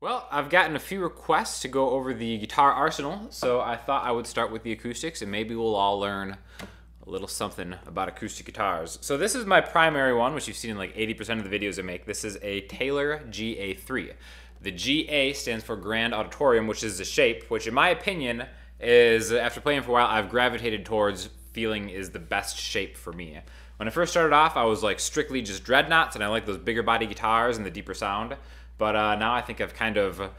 Well, I've gotten a few requests to go over the guitar arsenal, so I thought I would start with the acoustics and maybe we'll all learn a little something about acoustic guitars. So this is my primary one, which you've seen in like 80% of the videos I make. This is a Taylor GA3. The GA stands for Grand Auditorium, which is the shape, which in my opinion is, after playing for a while, I've gravitated towards feeling is the best shape for me. When I first started off, I was like strictly just dreadnoughts, and I like those bigger body guitars and the deeper sound. But uh, now I think I've kind of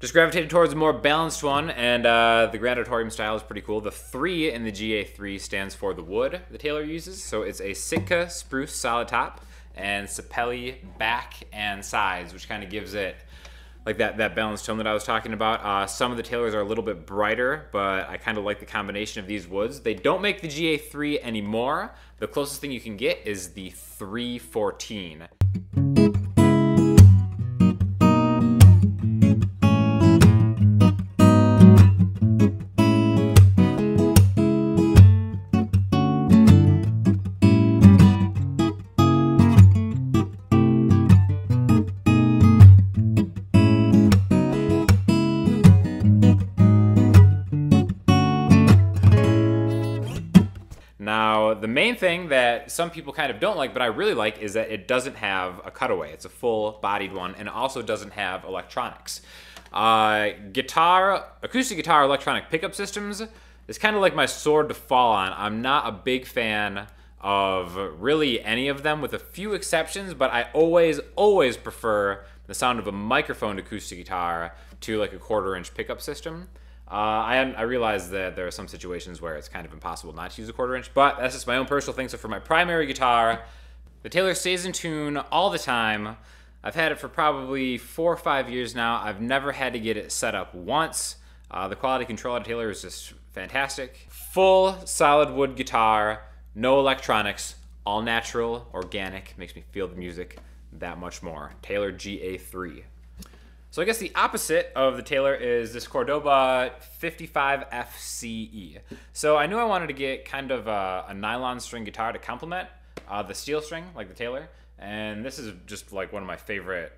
just gravitated towards a more balanced one, and uh, the Grand Auditorium style is pretty cool. The 3 in the GA3 stands for the wood the Taylor uses, so it's a Sitka spruce solid top and sapelli back and sides, which kind of gives it like that, that balanced tone that I was talking about. Uh, some of the Taylors are a little bit brighter, but I kind of like the combination of these woods. They don't make the GA3 anymore. The closest thing you can get is the 314. Thing that some people kind of don't like, but I really like, is that it doesn't have a cutaway. It's a full bodied one and also doesn't have electronics. Uh, guitar, acoustic guitar electronic pickup systems is kind of like my sword to fall on. I'm not a big fan of really any of them with a few exceptions, but I always, always prefer the sound of a microphone acoustic guitar to like a quarter inch pickup system. Uh, I, I realize that there are some situations where it's kind of impossible not to use a quarter inch, but that's just my own personal thing. So for my primary guitar, the Taylor stays in tune all the time. I've had it for probably four or five years now. I've never had to get it set up once. Uh, the quality control of Taylor is just fantastic. Full solid wood guitar, no electronics, all natural, organic, makes me feel the music that much more. Taylor GA3. So I guess the opposite of the Taylor is this Cordoba 55FCE. So I knew I wanted to get kind of a, a nylon string guitar to complement uh, the steel string, like the Taylor. And this is just like one of my favorite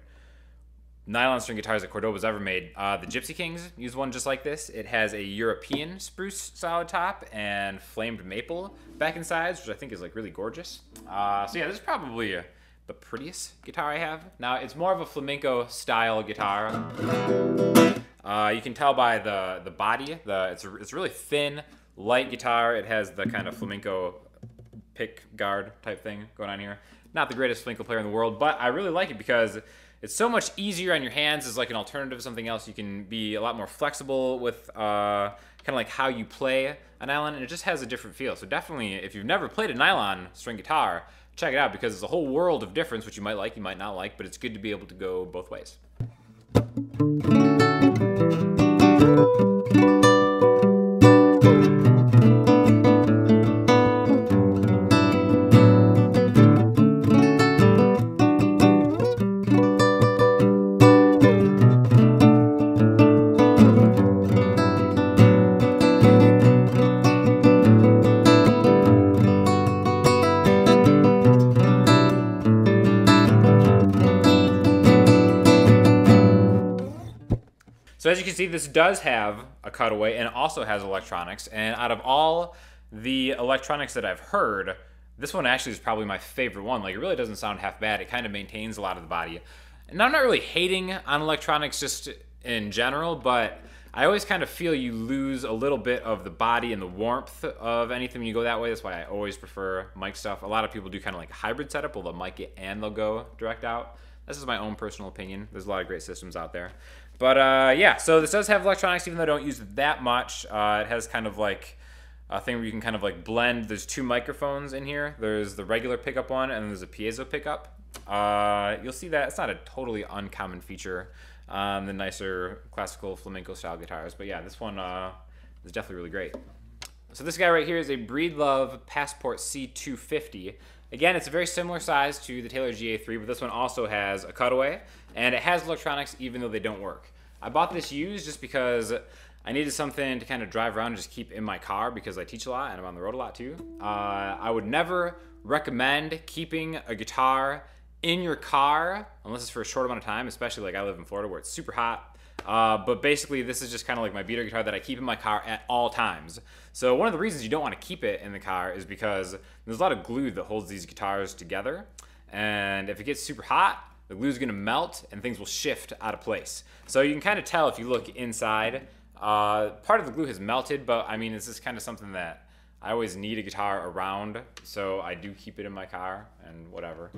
nylon string guitars that Cordoba's ever made. Uh, the Gypsy Kings use one just like this. It has a European spruce solid top and flamed maple back and sides, which I think is like really gorgeous. Uh, so yeah, this is probably a the prettiest guitar I have. Now, it's more of a flamenco style guitar. Uh, you can tell by the, the body, the, it's, a, it's really thin, light guitar. It has the kind of flamenco pick guard type thing going on here. Not the greatest flamenco player in the world, but I really like it because it's so much easier on your hands as like an alternative to something else. You can be a lot more flexible with uh, kind of like how you play a nylon, and it just has a different feel. So definitely, if you've never played a nylon string guitar, check it out because it's a whole world of difference, which you might like, you might not like, but it's good to be able to go both ways. See, this does have a cutaway and also has electronics. And out of all the electronics that I've heard, this one actually is probably my favorite one. Like it really doesn't sound half bad. It kind of maintains a lot of the body. And I'm not really hating on electronics just in general, but I always kind of feel you lose a little bit of the body and the warmth of anything when you go that way. That's why I always prefer mic stuff. A lot of people do kind of like a hybrid setup, where they'll mic it and they'll go direct out. This is my own personal opinion. There's a lot of great systems out there. But uh, yeah, so this does have electronics, even though I don't use it that much. Uh, it has kind of like a thing where you can kind of like blend. There's two microphones in here. There's the regular pickup one, and there's a piezo pickup. Uh, you'll see that it's not a totally uncommon feature on the nicer classical flamenco style guitars. But yeah, this one uh, is definitely really great. So this guy right here is a Breedlove Passport C250. Again, it's a very similar size to the Taylor GA3, but this one also has a cutaway, and it has electronics even though they don't work. I bought this used just because I needed something to kind of drive around and just keep in my car because I teach a lot and I'm on the road a lot too. Uh, I would never recommend keeping a guitar in your car, unless it's for a short amount of time, especially like I live in Florida where it's super hot. Uh, but basically, this is just kind of like my beater guitar that I keep in my car at all times. So one of the reasons you don't want to keep it in the car is because there's a lot of glue that holds these guitars together. And if it gets super hot, the glue is going to melt and things will shift out of place. So you can kind of tell if you look inside. Uh, part of the glue has melted, but I mean, this is kind of something that I always need a guitar around. So I do keep it in my car and whatever.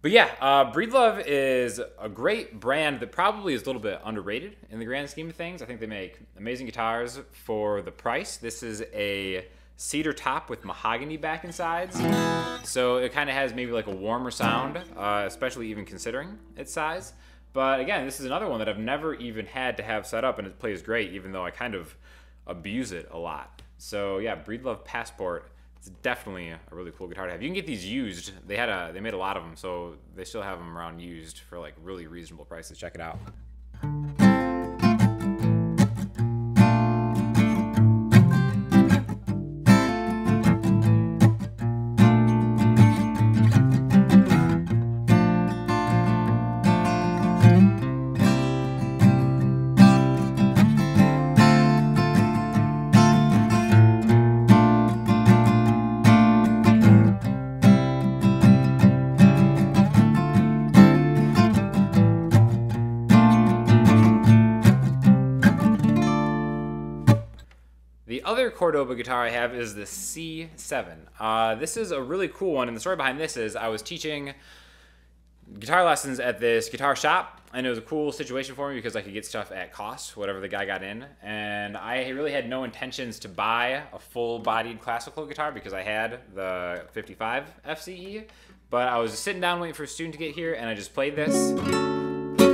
But yeah, uh, Breedlove is a great brand that probably is a little bit underrated in the grand scheme of things. I think they make amazing guitars for the price. This is a cedar top with mahogany back and sides. So it kind of has maybe like a warmer sound, uh, especially even considering its size. But again, this is another one that I've never even had to have set up and it plays great, even though I kind of abuse it a lot. So yeah, Breedlove Passport it's definitely a really cool guitar to have. You can get these used. They had a they made a lot of them, so they still have them around used for like really reasonable prices. Check it out. Other Cordoba guitar I have is the C7. Uh, this is a really cool one, and the story behind this is I was teaching guitar lessons at this guitar shop, and it was a cool situation for me because I could get stuff at cost, whatever the guy got in, and I really had no intentions to buy a full-bodied classical guitar because I had the 55 FCE, but I was sitting down waiting for a student to get here, and I just played this.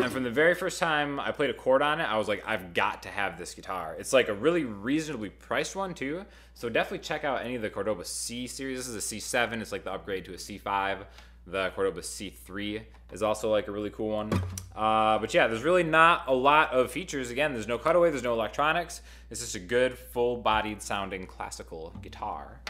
And from the very first time I played a chord on it, I was like, I've got to have this guitar. It's like a really reasonably priced one too. So definitely check out any of the Cordoba C series. This is a C7. It's like the upgrade to a C5. The Cordoba C3 is also like a really cool one. Uh, but yeah, there's really not a lot of features. Again, there's no cutaway, there's no electronics. It's just a good full-bodied sounding classical guitar.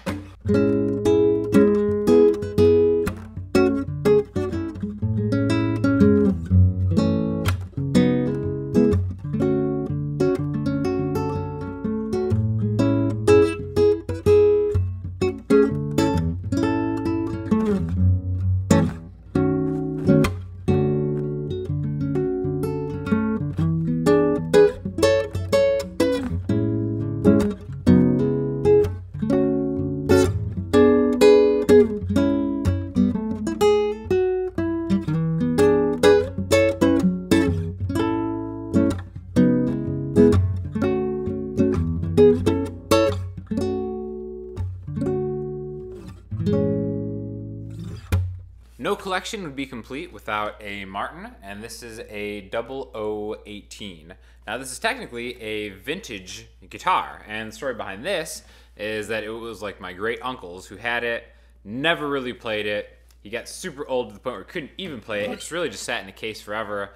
No collection would be complete without a Martin, and this is a 0018. Now, this is technically a vintage guitar, and the story behind this is that it was like my great uncle's who had it, never really played it. He got super old to the point where he couldn't even play it. It's really just sat in a case forever.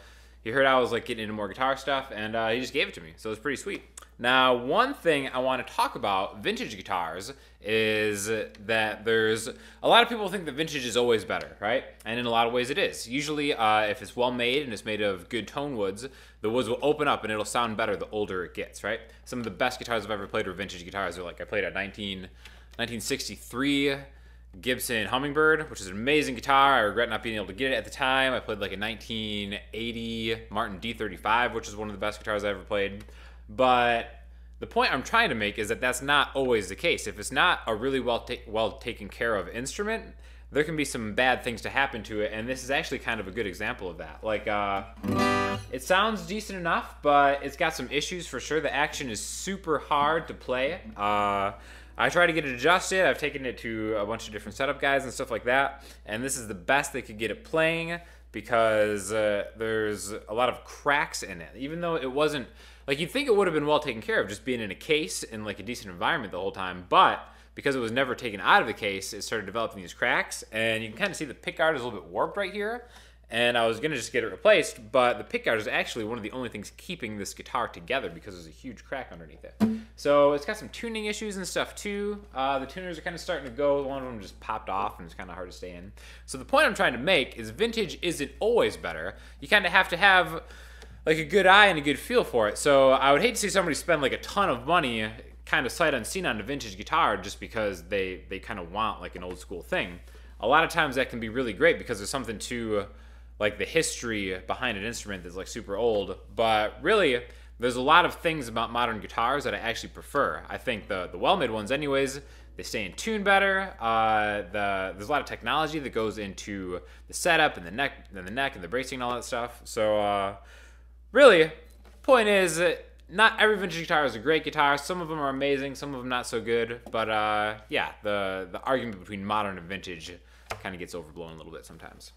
He heard I was like getting into more guitar stuff, and uh, he just gave it to me, so it's pretty sweet. Now, one thing I want to talk about vintage guitars is that there's a lot of people think that vintage is always better, right? And in a lot of ways it is. Usually, uh, if it's well made and it's made of good tone woods, the woods will open up and it'll sound better the older it gets, right? Some of the best guitars I've ever played were vintage guitars. They're like I played a 19, 1963 Gibson Hummingbird, which is an amazing guitar. I regret not being able to get it at the time. I played like a 1980 Martin D35, which is one of the best guitars I ever played. But the point I'm trying to make is that that's not always the case. If it's not a really well ta- well taken care of instrument, there can be some bad things to happen to it, and this is actually kind of a good example of that. Like, uh, it sounds decent enough, but it's got some issues for sure. The action is super hard to play. Uh, I try to get it adjusted. I've taken it to a bunch of different setup guys and stuff like that, and this is the best they could get it playing because uh, there's a lot of cracks in it. Even though it wasn't like you'd think it would have been well taken care of, just being in a case in like a decent environment the whole time, but because it was never taken out of the case, it started developing these cracks, and you can kind of see the pickguard is a little bit warped right here. And I was gonna just get it replaced, but the pickguard is actually one of the only things keeping this guitar together because there's a huge crack underneath it. So it's got some tuning issues and stuff too. Uh, the tuners are kind of starting to go. One of them just popped off and it's kind of hard to stay in. So the point I'm trying to make is vintage isn't always better. You kind of have to have like a good eye and a good feel for it. So I would hate to see somebody spend like a ton of money kind of sight unseen on a vintage guitar just because they they kind of want like an old school thing. A lot of times that can be really great because there's something to like the history behind an instrument that's like super old. But really, there's a lot of things about modern guitars that I actually prefer. I think the the well-made ones, anyways, they stay in tune better. Uh, the there's a lot of technology that goes into the setup and the neck and the neck and the bracing and all that stuff. So uh, really, point is. Not every vintage guitar is a great guitar. Some of them are amazing, some of them not so good. But uh, yeah, the the argument between modern and vintage kind of gets overblown a little bit sometimes.